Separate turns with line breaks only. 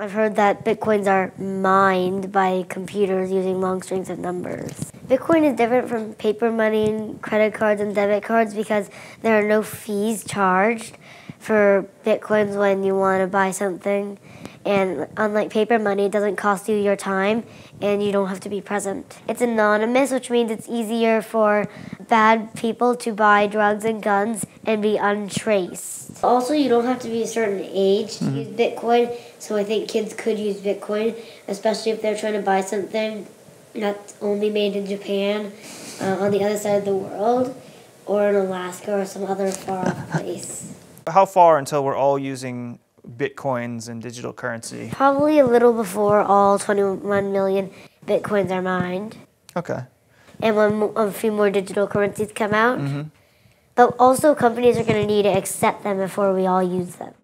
I've heard that bitcoins are mined by computers using long strings of numbers. Bitcoin is different from paper money and credit cards and debit cards because there are no fees charged for bitcoins when you want to buy something. And unlike paper money, it doesn't cost you your time and you don't have to be present. It's anonymous, which means it's easier for bad people to buy drugs and guns and be untraced. Also, you don't have to be a certain age to mm-hmm. use Bitcoin, so I think kids could use Bitcoin, especially if they're trying to buy something that's only made in Japan uh, on the other side of the world or in Alaska or some other far off place.
How far until we're all using bitcoins and digital currency?
Probably a little before all 21 million bitcoins are mined.
Okay.
And when a few more digital currencies come out. Mm-hmm. But also, companies are going to need to accept them before we all use them.